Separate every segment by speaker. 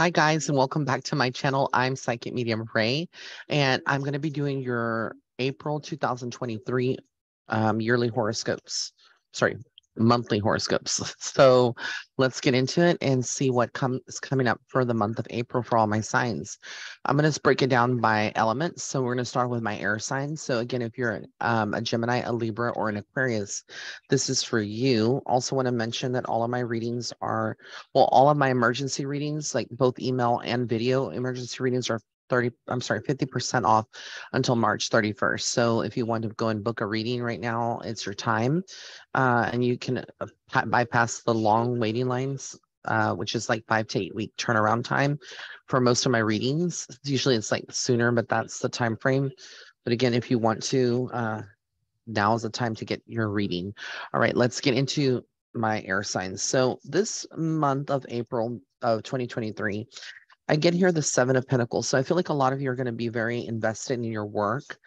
Speaker 1: Hi guys, and welcome back to my channel. I'm Psychic Medium Ray, and I'm going to be doing your April 2023 um, yearly horoscopes. Sorry, monthly horoscopes. So let's get into it and see what comes coming up for the month of April for all my signs. I'm going to break it down by elements. So we're going to start with my air signs. So again, if you're um, a Gemini, a Libra, or an Aquarius, this is for you. Also want to mention that all of my readings are, well, all of my emergency readings, like both email and video emergency readings are 30, I'm sorry, 50% off until March 31st. So if you want to go and book a reading right now, it's your time. Uh, and you can uh, bypass the long waiting lines, uh, which is like five to eight week turnaround time for most of my readings. Usually it's like sooner, but that's the time frame. But again, if you want to, uh, now is the time to get your reading. All right, let's get into my air signs. So this month of April of 2023 I get here the Seven of Pentacles. So I feel like a lot of you are going to be very invested in your work,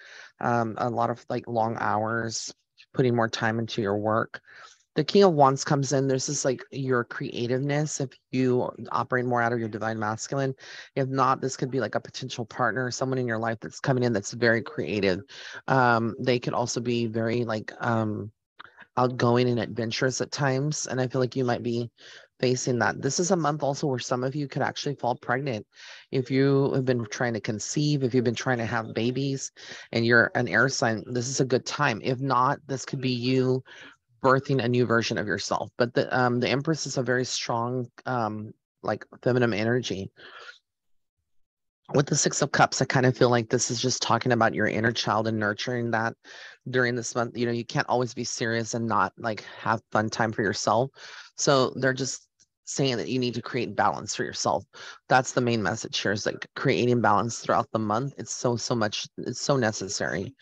Speaker 1: um, a lot of like long hours, putting more time into your work. The King of Wands comes in. There's this like your creativeness if you operate more out of your divine masculine. If not, this could be like a potential partner, someone in your life that's coming in that's very creative. Um, they could also be very like um, outgoing and adventurous at times. And I feel like you might be facing that. This is a month also where some of you could actually fall pregnant. If you have been trying to conceive, if you've been trying to have babies and you're an air sign, this is a good time. If not, this could be you birthing a new version of yourself. But the um the Empress is a very strong um like feminine energy. With the Six of Cups, I kind of feel like this is just talking about your inner child and nurturing that during this month. You know, you can't always be serious and not like have fun time for yourself. So they're just saying that you need to create balance for yourself. That's the main message here is like creating balance throughout the month. It's so, so much, it's so necessary.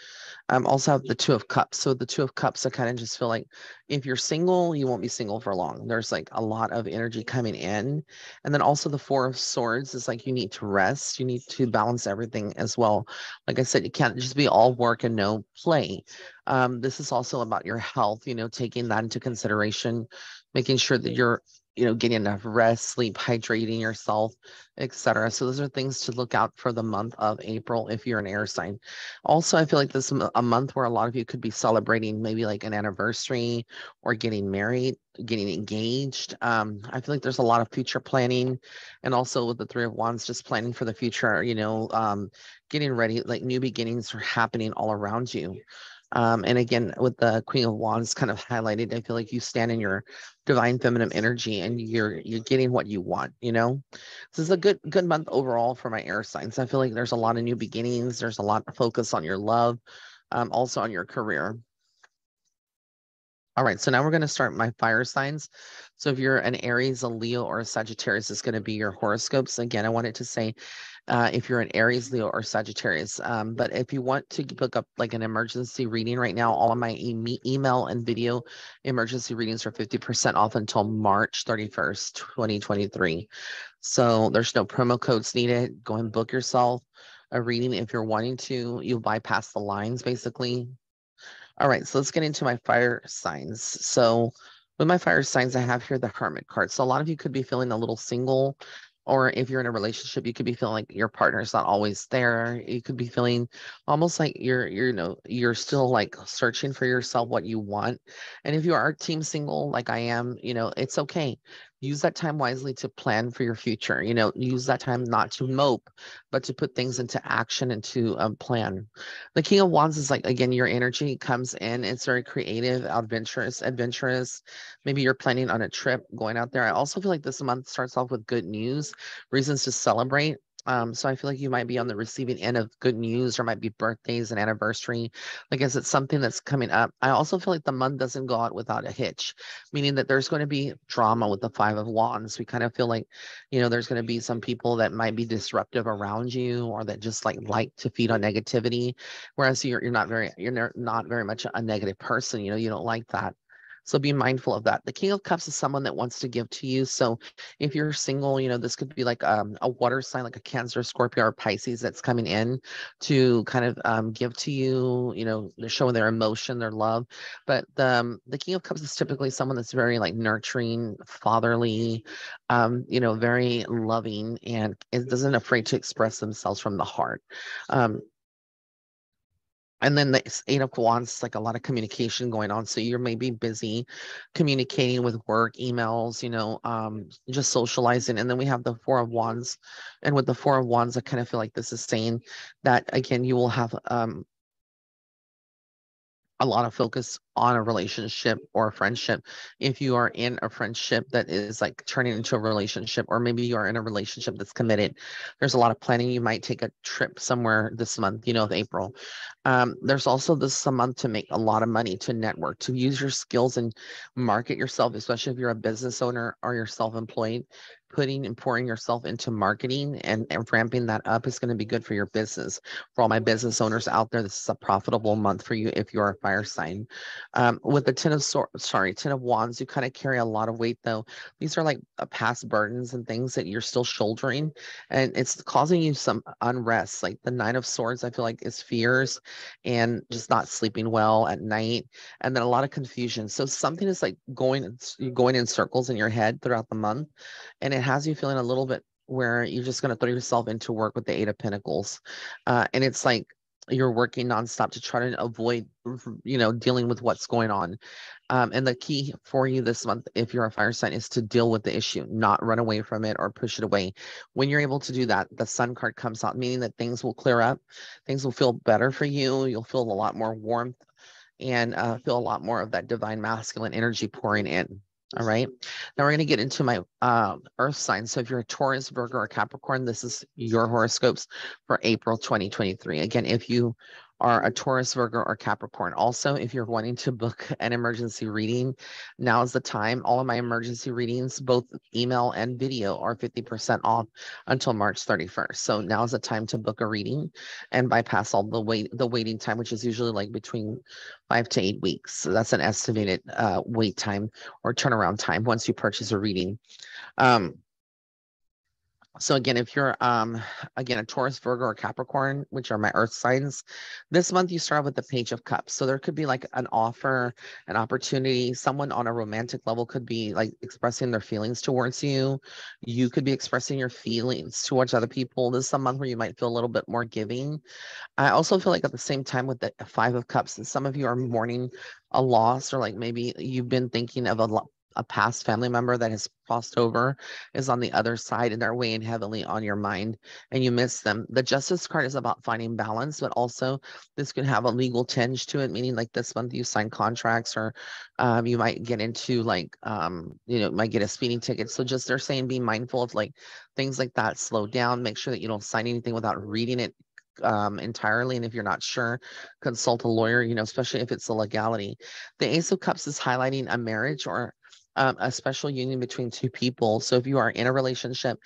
Speaker 1: Um, also have the two of cups. So the two of cups, I kind of just feel like if you're single, you won't be single for long. There's like a lot of energy coming in. And then also the four of swords is like you need to rest. You need to balance everything as well. Like I said, you can't just be all work and no play. Um, this is also about your health, you know, taking that into consideration, making sure that you're you know, getting enough rest, sleep, hydrating yourself, etc. So those are things to look out for the month of April if you're an air sign. Also, I feel like this is a month where a lot of you could be celebrating maybe like an anniversary or getting married, getting engaged. Um, I feel like there's a lot of future planning, and also with the Three of Wands, just planning for the future. You know, um, getting ready, like new beginnings are happening all around you. Um, and again, with the Queen of Wands kind of highlighted, I feel like you stand in your divine feminine energy and you're you're getting what you want, you know. This is a good good month overall for my air signs. I feel like there's a lot of new beginnings, there's a lot of focus on your love, um, also on your career. All right, so now we're going to start my fire signs. So if you're an Aries, a Leo, or a Sagittarius, is going to be your horoscopes. Again, I wanted to say uh, if you're an Aries, Leo, or Sagittarius. Um, but if you want to book up like an emergency reading right now, all of my e email and video emergency readings are 50% off until March 31st, 2023. So there's no promo codes needed. Go and book yourself a reading if you're wanting to. You'll bypass the lines basically all right, so let's get into my fire signs. So with my fire signs, I have here the Hermit card. So a lot of you could be feeling a little single, or if you're in a relationship, you could be feeling like your partner's not always there. You could be feeling almost like you're, you're, you know, you're still like searching for yourself, what you want. And if you are team single, like I am, you know, it's okay use that time wisely to plan for your future you know use that time not to mope but to put things into action and to um, plan. The king of wands is like again your energy comes in it's very creative adventurous adventurous. Maybe you're planning on a trip going out there. I also feel like this month starts off with good news reasons to celebrate um, so I feel like you might be on the receiving end of good news or might be birthdays and anniversary. Like I said, something that's coming up. I also feel like the month doesn't go out without a hitch, meaning that there's going to be drama with the five of wands. We kind of feel like, you know, there's going to be some people that might be disruptive around you or that just like like to feed on negativity. Whereas you're, you're not very, you're not very much a negative person. You know, you don't like that. So be mindful of that. The King of Cups is someone that wants to give to you. So if you're single, you know, this could be like um, a water sign, like a Cancer, Scorpio, or Pisces that's coming in to kind of um, give to you, you know, they're showing their emotion, their love. But the, um, the King of Cups is typically someone that's very like nurturing, fatherly, um, you know, very loving, and is doesn't afraid to express themselves from the heart. Um, and then the eight of wands like a lot of communication going on so you're maybe busy communicating with work emails you know um just socializing and then we have the four of wands and with the four of wands i kind of feel like this is saying that again you will have um a lot of focus on a relationship or a friendship. If you are in a friendship that is like turning into a relationship, or maybe you are in a relationship that's committed, there's a lot of planning. You might take a trip somewhere this month, you know, April. Um, there's also this month to make a lot of money, to network, to use your skills and market yourself, especially if you're a business owner or you're self employed putting and pouring yourself into marketing and, and ramping that up is going to be good for your business. For all my business owners out there, this is a profitable month for you if you're a fire sign. Um, with the ten of swords, sorry, ten of wands, you kind of carry a lot of weight though. These are like past burdens and things that you're still shouldering, and it's causing you some unrest. Like the nine of swords, I feel like is fears and just not sleeping well at night, and then a lot of confusion. So something is like going going in circles in your head throughout the month, and it it has you feeling a little bit where you're just going to throw yourself into work with the eight of pentacles uh, and it's like you're working nonstop to try to avoid you know dealing with what's going on. Um, and the key for you this month if you're a fire sign is to deal with the issue not run away from it or push it away. When you're able to do that the sun card comes out meaning that things will clear up things will feel better for you you'll feel a lot more warmth and uh, feel a lot more of that divine masculine energy pouring in all right. Now we're going to get into my uh, earth signs. So if you're a Taurus, Virgo, or Capricorn, this is your horoscopes for April 2023. Again, if you are a Taurus, Virgo, or Capricorn. Also, if you're wanting to book an emergency reading, now is the time. All of my emergency readings, both email and video, are 50% off until March 31st. So now is the time to book a reading and bypass all the wait the waiting time, which is usually like between five to eight weeks. So that's an estimated uh, wait time or turnaround time once you purchase a reading. Um, so again, if you're um again a Taurus, Virgo, or Capricorn, which are my earth signs, this month you start with the Page of Cups. So there could be like an offer, an opportunity. Someone on a romantic level could be like expressing their feelings towards you. You could be expressing your feelings towards other people. This is a month where you might feel a little bit more giving. I also feel like at the same time with the Five of Cups, and some of you are mourning a loss, or like maybe you've been thinking of a a past family member that has crossed over is on the other side and they're weighing heavily on your mind and you miss them. The justice card is about finding balance, but also this could have a legal tinge to it, meaning like this month you sign contracts or um, you might get into like, um, you know, might get a speeding ticket. So just they're saying be mindful of like things like that, slow down, make sure that you don't sign anything without reading it um, entirely. And if you're not sure, consult a lawyer, you know, especially if it's a legality. The Ace of Cups is highlighting a marriage or um, a special union between two people. So if you are in a relationship,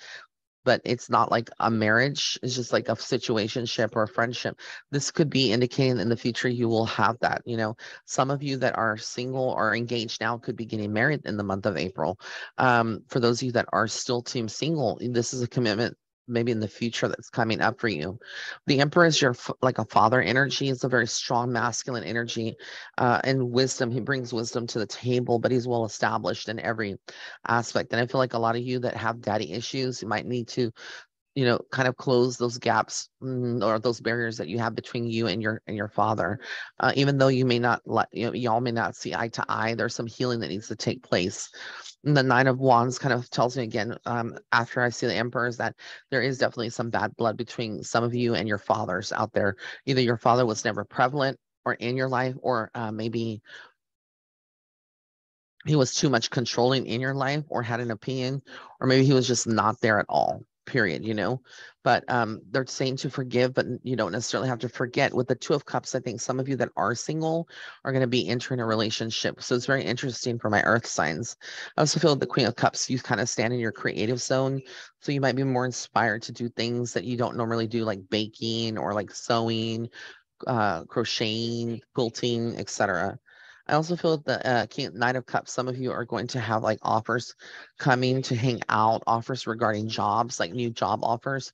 Speaker 1: but it's not like a marriage, it's just like a situationship or a friendship. This could be indicating in the future you will have that. You know, some of you that are single or engaged now could be getting married in the month of April. Um, for those of you that are still team single, this is a commitment maybe in the future that's coming up for you. The Emperor is your like a father energy. It's a very strong masculine energy, uh, and wisdom. He brings wisdom to the table, but he's well established in every aspect. And I feel like a lot of you that have daddy issues, you might need to you know kind of close those gaps mm, or those barriers that you have between you and your and your father uh, even though you may not let you know y'all may not see eye to eye there's some healing that needs to take place. And the nine of wands kind of tells me again um, after i see the emperors that there is definitely some bad blood between some of you and your fathers out there. Either your father was never prevalent or in your life or uh, maybe he was too much controlling in your life or had an opinion or maybe he was just not there at all period you know? But um they're saying to forgive but you don't necessarily have to forget. With the two of cups i think some of you that are single are going to be entering a relationship. So it's very interesting for my earth signs. I also feel the queen of cups you kind of stand in your creative zone. So you might be more inspired to do things that you don't normally do like baking or like sewing uh crocheting quilting etc I also feel that the uh, King, Knight of Cups, some of you are going to have like offers coming to hang out, offers regarding jobs, like new job offers.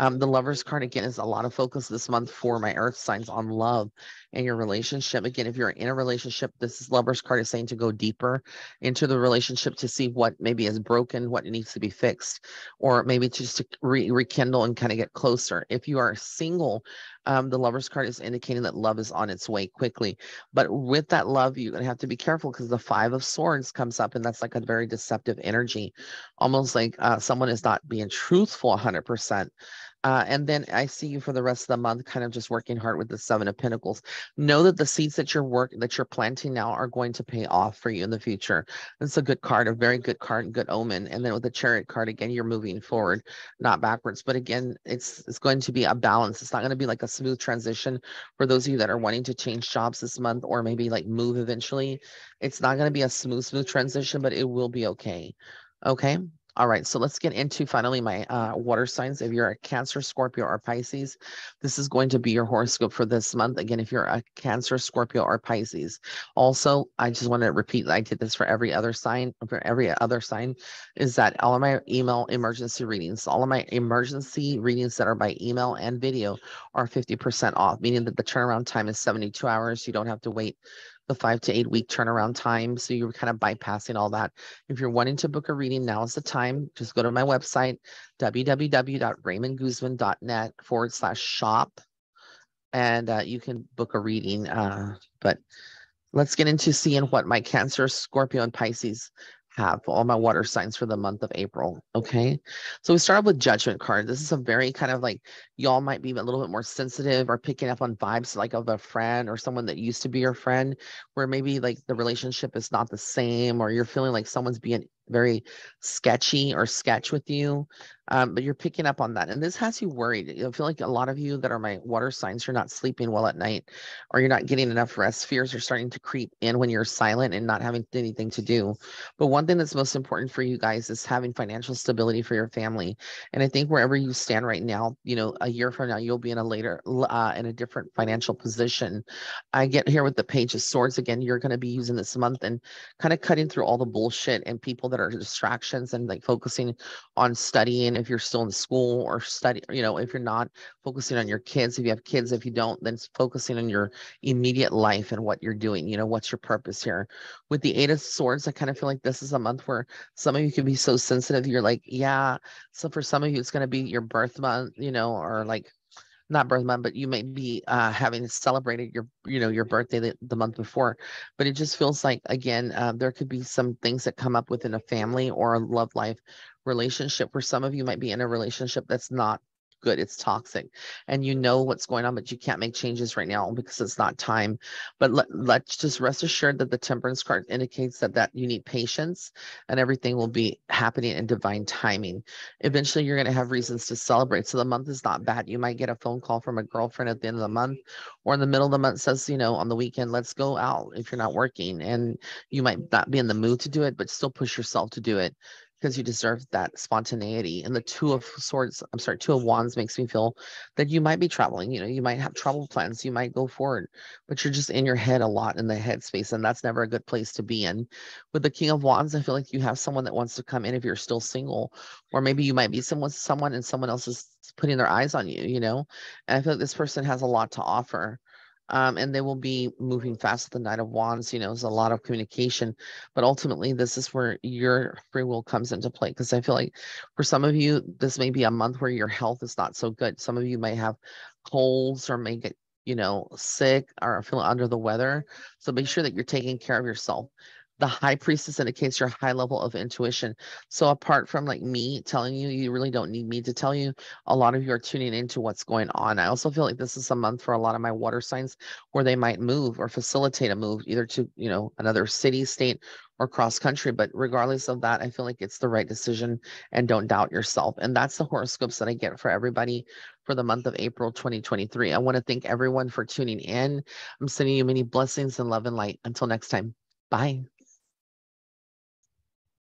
Speaker 1: Um, the Lovers card, again, is a lot of focus this month for my Earth signs on love and your relationship. Again, if you're in a relationship, this is Lovers card is saying to go deeper into the relationship to see what maybe is broken, what needs to be fixed, or maybe just to re- rekindle and kind of get closer. If you are single, um, the Lovers card is indicating that love is on its way quickly. But with that love, you're going to have to be careful because the Five of Swords comes up, and that's like a very deceptive energy, almost like uh, someone is not being truthful 100%. Uh, and then I see you for the rest of the month, kind of just working hard with the Seven of Pentacles. Know that the seeds that you're work that you're planting now are going to pay off for you in the future. It's a good card, a very good card, good omen. And then with the Chariot card, again, you're moving forward, not backwards. But again, it's it's going to be a balance. It's not going to be like a smooth transition for those of you that are wanting to change jobs this month or maybe like move eventually. It's not going to be a smooth, smooth transition, but it will be okay. Okay. All right, so let's get into finally my uh, water signs. If you're a Cancer, Scorpio, or Pisces, this is going to be your horoscope for this month. Again, if you're a Cancer, Scorpio, or Pisces. Also, I just want to repeat I did this for every other sign, for every other sign, is that all of my email emergency readings, all of my emergency readings that are by email and video are 50% off, meaning that the turnaround time is 72 hours. You don't have to wait the five to eight week turnaround time. So you're kind of bypassing all that. If you're wanting to book a reading, now is the time. Just go to my website, www.raymondguzman.net forward slash shop, and uh, you can book a reading. Uh, but let's get into seeing what my Cancer, Scorpio, and Pisces have all my water signs for the month of April. Okay. So we start with judgment card. This is a very kind of like y'all might be a little bit more sensitive or picking up on vibes like of a friend or someone that used to be your friend, where maybe like the relationship is not the same or you're feeling like someone's being very sketchy or sketch with you um, but you're picking up on that and this has you worried. I feel like a lot of you that are my water signs you're not sleeping well at night or you're not getting enough rest. Fears are starting to creep in when you're silent and not having anything to do. But one thing that's most important for you guys is having financial stability for your family and i think wherever you stand right now you know a year from now you'll be in a later uh, in a different financial position. I get here with the page of swords again you're going to be using this month and kind of cutting through all the bullshit and people that are distractions and like focusing on studying if you're still in school or study, you know, if you're not focusing on your kids, if you have kids, if you don't, then focusing on your immediate life and what you're doing, you know, what's your purpose here. With the Eight of Swords, I kind of feel like this is a month where some of you can be so sensitive. You're like, yeah. So for some of you, it's going to be your birth month, you know, or like not birth month, but you may be uh, having celebrated your, you know, your birthday the, the month before. But it just feels like, again, uh, there could be some things that come up within a family or a love life relationship where some of you might be in a relationship that's not good it's toxic and you know what's going on but you can't make changes right now because it's not time. But let, let's just rest assured that the temperance card indicates that that you need patience and everything will be happening in divine timing. Eventually you're going to have reasons to celebrate so the month is not bad. You might get a phone call from a girlfriend at the end of the month or in the middle of the month says you know on the weekend let's go out if you're not working and you might not be in the mood to do it but still push yourself to do it because you deserve that spontaneity. And the two of swords, I'm sorry, two of wands makes me feel that you might be traveling. You know, you might have travel plans, you might go forward, but you're just in your head a lot in the headspace, and that's never a good place to be in. With the king of wands, I feel like you have someone that wants to come in if you're still single, or maybe you might be someone, someone, and someone else is putting their eyes on you. You know, and I feel like this person has a lot to offer um, and they will be moving fast with the Knight of Wands. You know, there's a lot of communication, but ultimately, this is where your free will comes into play. Because I feel like for some of you, this may be a month where your health is not so good. Some of you may have colds or may get, you know, sick or feel under the weather. So make sure that you're taking care of yourself the high priestess indicates your high level of intuition. So apart from like me telling you, you really don't need me to tell you. A lot of you are tuning into what's going on. I also feel like this is a month for a lot of my water signs where they might move or facilitate a move either to, you know, another city, state, or cross country. But regardless of that, I feel like it's the right decision and don't doubt yourself. And that's the horoscopes that I get for everybody for the month of April 2023. I want to thank everyone for tuning in. I'm sending you many blessings and love and light. Until next time, bye.